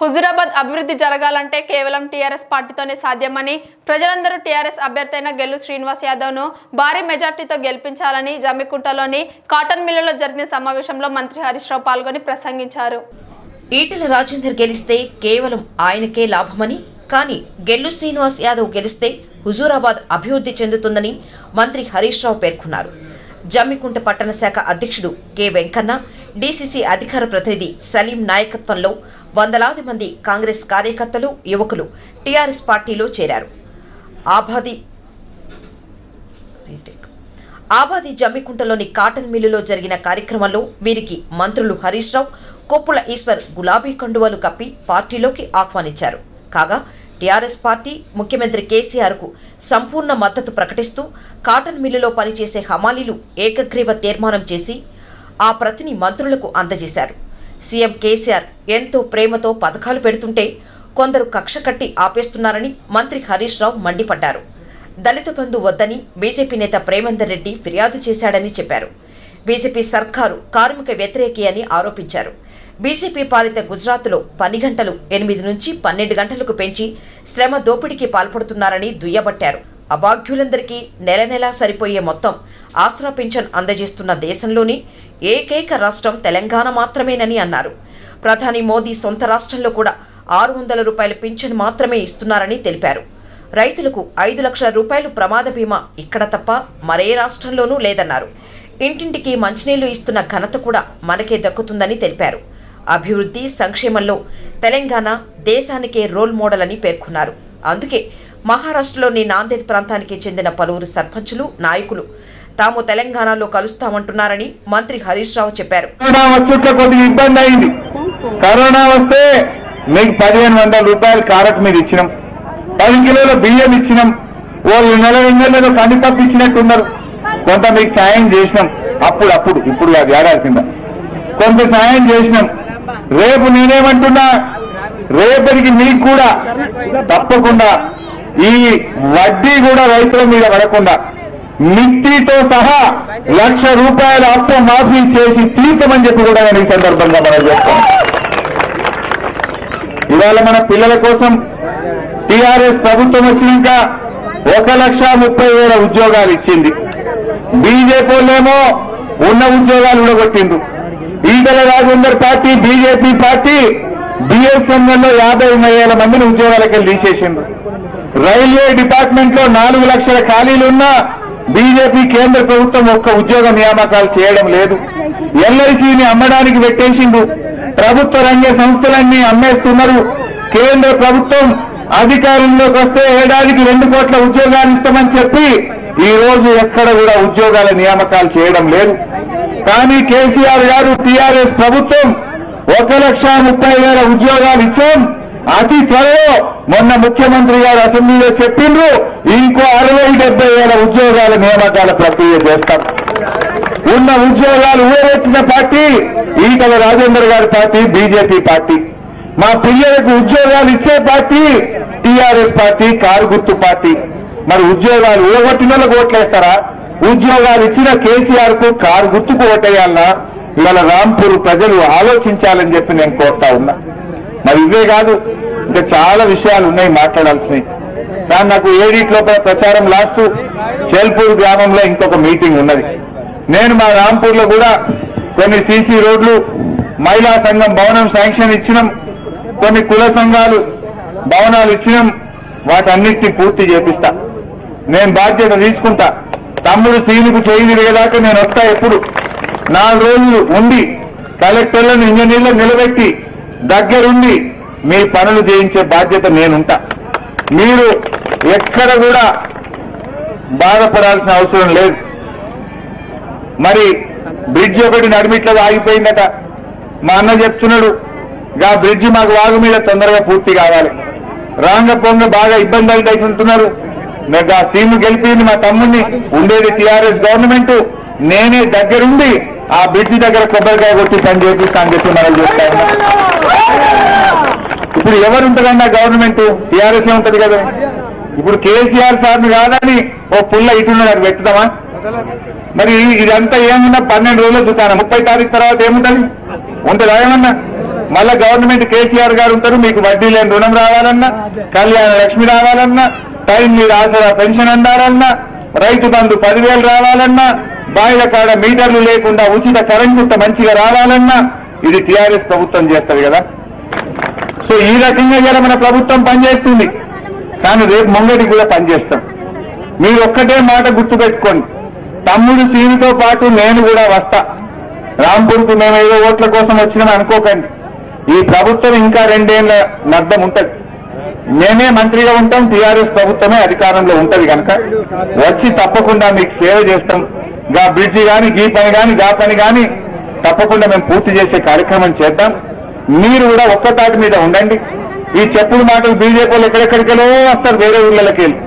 హుజురాబాద్ అభివృద్ధి జరగాలంటే కేవలం టీఆర్ఎస్ పార్టీతోనే సాధ్యమని ప్రజలందరూ టీఆర్ఎస్ అభ్యర్థైన గెల్లు శ్రీనివాస్ యాదవ్ను భారీ మెజార్టీతో గెలిపించాలని జమ్మికుంటలోని కాటన్ మిల్లులో జరిగిన సమావేశంలో మంత్రి హరీష్ రావు పాల్గొని ప్రసంగించారు. ఈటెల రాజేందర్ గెలిస్తే కేవలం ఆయనకే లాభమని కానీ గెల్లు శ్రీనివాస్ యాదవ్ గెలిస్తే హుజూరాబాద్ అభివృద్ధి చెందుతుందని మంత్రి హరీష్ రావు పేర్కొన్నారు. జమ్మికుంట పట్టణ శాఖ అధ్యక్షుడు కె వెంకన్న డీసీసీ అధికార ప్రతినిధి సలీం నాయకత్వంలో వందలాది మంది కాంగ్రెస్ కార్యకర్తలు యువకులు టీఆర్ఎస్ పార్టీలో చేరారు. ఆబాది ఆబాది జమ్మికుంటలోని కాటన్ మిల్లులో జరిగిన కార్యక్రమంలో వీరికి మంత్రులు హరీష్ రావు కొప్పుల ఈశ్వర్ గులాబీ కండువాలు కప్పి పార్టీలోకి ఆహ్వానించారు. కాగా టీఆర్ఎస్ పార్టీ ముఖ్యమంత్రి కేసీఆర్కు సంపూర్ణ మద్దతు ప్రకటిస్తూ కాటన్ మిల్లులో పనిచేసే హమాలీలు ఏకగ్రీవ తీర్మానం చేసి ఆ ప్రతిని మంత్రులకు అందజేశారు. సీఎం కేసీఆర్ ఎంతో ప్రేమతో పథకాలు పెడుతుంటే కొందరు కక్ష కట్టి ఆపేస్తున్నారని మంత్రి హరీష్ రావు మండిపడ్డారు. దళిత బంధు వద్దని బీజేపీ నేత ప్రేమందర్ రెడ్డి ఫిర్యాదు చేశాడని చెప్పారు. బీజేపీ సర్కారు కార్మిక వ్యతిరేకి అని ఆరోపించారు. బీజేపీ పాలిత గుజరాత్లో పని గంటలు ఎనిమిది నుంచి పన్నెండు గంటలకు పెంచి శ్రమ దోపిడీకి పాల్పడుతున్నారని దుయ్యబట్టారు. అభాగ్యులందరికీ నెల నెలా సరిపోయే మొత్తం ఆసరా పింఛన్ అందజేస్తున్న దేశంలోని ఏకైక రాష్ట్రం తెలంగాణ మాత్రమేనని అన్నారు. ప్రధాని మోదీ సొంత రాష్ట్రంలో కూడా ఆరు వందల రూపాయల పింఛన్ మాత్రమే ఇస్తున్నారని తెలిపారు. రైతులకు ఐదు లక్షల రూపాయలు ప్రమాద బీమా ఇక్కడ తప్ప మరే రాష్ట్రంలోనూ లేదన్నారు. ఇంటింటికి మంచినీళ్ళు ఇస్తున్న ఘనత కూడా మనకే దక్కుతుందని తెలిపారు. అభివృద్ధి సంక్షేమంలో తెలంగాణ దేశానికే రోల్ మోడల్ అని పేర్కొన్నారు. అందుకే మహారాష్ట్రలోని నాందేడ్ ప్రాంతానికి చెందిన పలువురు సర్పంచులు నాయకులు తాము తెలంగాణలో కలుస్తామంటున్నారని మంత్రి హరీష్ రావు చెప్పారు. కరోనా కొద్దిగా ఇబ్బంది అయింది. కరోనా వస్తే మీకు పదిహేను వందల రూపాయలు కారకు మీరు ఇచ్చినాం. పది కిలోల బియ్యం ఇచ్చినాం. వాళ్ళు నెల నెలలో కందిపప్పు ఇచ్చినట్టున్నారు. కొంత మీకు సాయం చేసినాం. అప్పుడు అప్పుడు ఇప్పుడు కాదు ఏడాది కింద. కొంత సాయం చేసినాం. రేపు నేనేమంటున్నా రేపటికి మీకు కూడా తప్పకుండా ఈ వడ్డీ కూడా రైతుల మీద పడకుండా మిట్టితో సహా లక్ష రూపాయల అప్పు మాఫీ చేసి తీర్చమని చెప్పి కూడా నేను ఈ సందర్భంగా మనం చెప్తాం ఇవాళ మన పిల్లల కోసం టీఆర్ఎస్ ప్రభుత్వం వచ్చినాక ఒక లక్ష ముప్పై వేల ఉద్యోగాలు ఇచ్చింది. బీజేపీ ఉన్న ఉద్యోగాలు ఊడగొట్టిండ్రు. Etela Rajender party BJP party బిఎస్ఎన్ఎల్లో యాభై వేల మందిని ఉద్యోగాలకి వెళ్ళి తీసేసిండ్రు. రైల్వే డిపార్ట్మెంట్లో నాలుగు లక్షల ఖాళీలున్నా బీజేపీ కేంద్ర ప్రభుత్వం ఒక్క ఉద్యోగ నియామకాలు చేయడం లేదు. ఎల్ఐసిని అమ్మడానికి పెట్టేసిండు ప్రభుత్వ రంగ సంస్థలన్నీ అమ్మేస్తున్నారు. కేంద్ర ప్రభుత్వం అధికారంలోకి వస్తే ఏడాదికి రెండు కోట్ల ఉద్యోగాలు ఇస్తామని చెప్పి ఈ రోజు ఎక్కడ కూడా ఉద్యోగాల నియామకాలు చేయడం లేదు. కానీ కేసీఆర్ గారు టీఆర్ఎస్ ప్రభుత్వం ఒక లక్ష ముప్పై వేల ఉద్యోగాలు ఇచ్చాం. అతి త్వరలో మొన్న ముఖ్యమంత్రి గారు అసెంబ్లీలో చెప్పిండ్రు. ఇంకో అరవై డెబ్బై వేల ఉద్యోగాల నియామకాల ప్రక్రియ చేస్తాం. ఉన్న ఉద్యోగాలు ఊరెత్తిన పార్టీ ఈటల రాజేందర్ గారి పార్టీ బీజేపీ పార్టీ. మా పిల్లలకు ఉద్యోగాలు ఇచ్చే పార్టీ టీఆర్ఎస్ పార్టీ కారు గుర్తు పార్టీ. మరి ఉద్యోగాలు ఊగొట్టిన ఓట్లేస్తారా? ఉద్యోగాలు ఇచ్చిన కేసీఆర్కు కారు గుర్తుకు ఓటేయాలన్నా ఇవాళ రాంపూర్ ప్రజలు ఆలోచించాలని చెప్పి నేను కోరుతా ఉన్నా. మరి ఇవే కాదు ఇంకా చాలా విషయాలు ఉన్నాయి మాట్లాడాల్సినవి. దాన్ని నాకు ఏడీట్ లోపల ప్రచారం లాస్ట్ చేల్పూర్ గ్రామంలో ఇంకొక మీటింగ్ ఉన్నది. నేను మా రాంపూర్లో కూడా కొన్ని సీసీ రోడ్లు మహిళా సంఘం భవనం శాంక్షన్ ఇచ్చినాం. కొన్ని కుల సంఘాలు భవనాలు ఇచ్చినాం. వాటన్నిటిని పూర్తి చేపిస్తా. నేను బాధ్యత తీసుకుంటా. తమ్ముడు సీనుకు చేయి విరిగేదాకా నేను వస్తా ఎప్పుడు. నాలుగు రోజులు ఉండి కలెక్టర్లను ఇంజనీర్లను నిలబెట్టి దగ్గరుండి మీ పనులు చేయించే బాధ్యత నేనుంటా. మీరు ఎక్కడ కూడా బాధపడాల్సిన అవసరం లేదు. మరి బ్రిడ్జ్ ఒకటి నడిమిట్లో ఆగిపోయిందట. మా అన్న చెప్తున్నాడు గా బ్రిడ్జ్ మాకు వాగు మీద తొందరగా పూర్తి కావాలి. రాంగ పొంగ బాగా ఇబ్బంది అవుతుంటున్నారు నాకు ఆ సీమ్ గెలిపింది మా తమ్ముడిని. ఉండేది టీఆర్ఎస్ గవర్నమెంట్. నేనే దగ్గరుండి ఆ బ్రిడ్జ్ దగ్గర కొబ్బరికాయ కొట్టి పని చేపిస్తాను చెప్పి మనం చెప్తా ఇప్పుడు ఎవరుంటుందండి ఆ గవర్నమెంట్? టీఆర్ఎస్ ఉంటది కదా. ఇప్పుడు కేసీఆర్ సార్ని కాదని ఓ పుల్ల ఇటున్నాడు పెట్టుదామా మరి ఇదంతా ఏమున్నా పన్నెండు రోజుల దుకాణం ముప్పై తారీఖు తర్వాత ఏముంటది? ఉంటుందా ఏమన్నా? మళ్ళా గవర్నమెంట్ కేసీఆర్ గారు ఉంటారు మీకు వడ్డీ లేని రుణం రావాలన్నా కళ్యాణ లక్ష్మి రావాలన్నా టైం మీరు ఆసరా పెన్షన్ అందాలన్నా రైతు బంధు పదివేలు రావాలన్నా బాయిల కాడ మీటర్లు లేకుండా ఉచిత కరెంటు ఇంత మంచిగా రావాలన్నా ఇది టీఆర్ఎస్ ప్రభుత్వం చేస్తుంది కదా. సో ఈ రకంగా ఇలా మన ప్రభుత్వం పనిచేస్తుంది. కానీ రేపు ముంగటి కూడా పనిచేస్తాం. మీరు ఒక్కటే మాట గుర్తుపెట్టుకోండి. తమ్ముడు సీనుతో పాటు నేను కూడా వస్తా. రాంపూర్కు మేము ఏదో ఓట్ల కోసం వచ్చినాం అనుకోకండి. ఈ ప్రభుత్వం ఇంకా రెండేళ్ళ నర్థం ఉంటది. మేమే మంత్రిగా ఉంటాం టీఆర్ఎస్ ప్రభుత్వమే అధికారంలో ఉంటది కనుక వచ్చి తప్పకుండా మీకు సేవ చేస్తాం. గా బ్రిడ్జి కానీ గీ పని కానీ గా పని కానీ తప్పకుండా మేము పూర్తి చేసే కార్యక్రమం చేద్దాం. మీరు కూడా ఒక్కతాటి మీద ఉండండి. ఈ చెప్పుడు మాటలు బీజేపీ వాళ్ళు ఎక్కడెక్కడికెళ్ళో వస్తారు వేరే ఊళ్ళకి వెళ్ళి.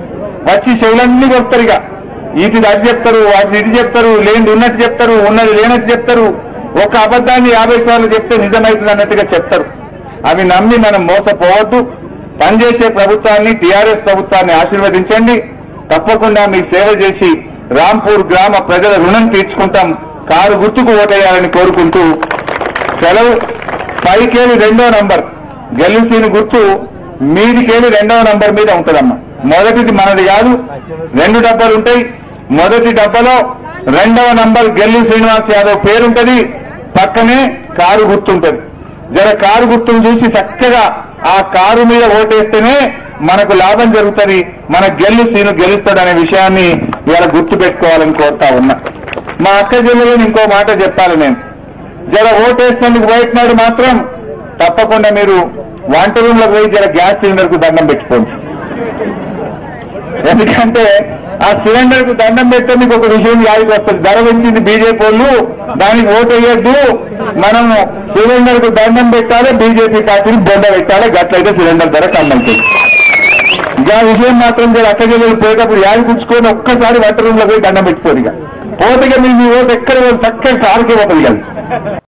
వచ్చి చెవులన్నీ కొడతారు ఇక. ఇటు అది చెప్తారు వాటిని ఇది చెప్తారు లేనిది ఉన్నట్టు చెప్తారు ఉన్నది లేనట్టు చెప్తారు. ఒక అబద్ధాన్ని యాభై సార్లు చెప్తే నిజమవుతుంది అన్నట్టుగా చెప్తారు. అవి నమ్మి మనం మోసపోవద్దు. పనిచేసే ప్రభుత్వాన్ని టీఆర్ఎస్ ప్రభుత్వాన్ని ఆశీర్వదించండి. తప్పకుండా మీకు సేవ చేసి రాంపూర్ గ్రామ ప్రజల రుణం తీర్చుకుంటాం. కారు గుర్తుకు ఓటేయాలని కోరుకుంటూ సెలవు. పైకేది రెండో నంబర్. గెలుసీని గుర్తు మీదికేలి రెండవ నంబర్ మీద ఉంటుందమ్మా. మొదటిది మనది కాదు రెండు డబ్బాలు ఉంటాయి. మొదటి డబ్బాలో రెండవ నంబర్ గెల్లు శ్రీనివాస్ యాదవ్ పేరుంటది. పక్కనే కారు గుర్తుంటది. జర కారు గుర్తును చూసి చక్కగా ఆ కారు మీద ఓటేస్తేనే మనకు లాభం జరుగుతుంది. మన గెల్లు సీను గెలుస్తాడనే విషయాన్ని ఇవాళ గుర్తు పెట్టుకోవాలని కోరుతా ఉన్నా. మా అక్క జిల్లాలో ఇంకో మాట చెప్పాలి నేను. జర ఓటేసినందుకు బయటనాడు మాత్రం తప్పకుండా మీరు వంట రూమ్లో పోయి జర గ్యాస్ సిలిండర్కు దండం పెట్టుకోండి. ఎందుకంటే ఆ సిలిండర్కు దండం పెడితే మీకు ఒక విషయం యాదికి వస్తుంది. ధర పెంచింది బీజేపీ వాళ్ళు దానికి ఓటు వేయద్దు. మనం సిలిండర్కు దండం పెట్టాలి బీజేపీ పార్టీని బొండ పెట్టాలి. గట్లయితే సిలిండర్ ధర కమ్మంటుంది ఆ విషయం మాత్రం జర అక్క జిల్లాలు పోయేటప్పుడు యాది పుచ్చుకొని ఒక్కసారి వంట రూమ్లో పోయి దండం పెట్టుకోరు ఇక. పోతే మీ ఓటు ఎక్కడ చక్కగా కారుకే పోతుంది కదా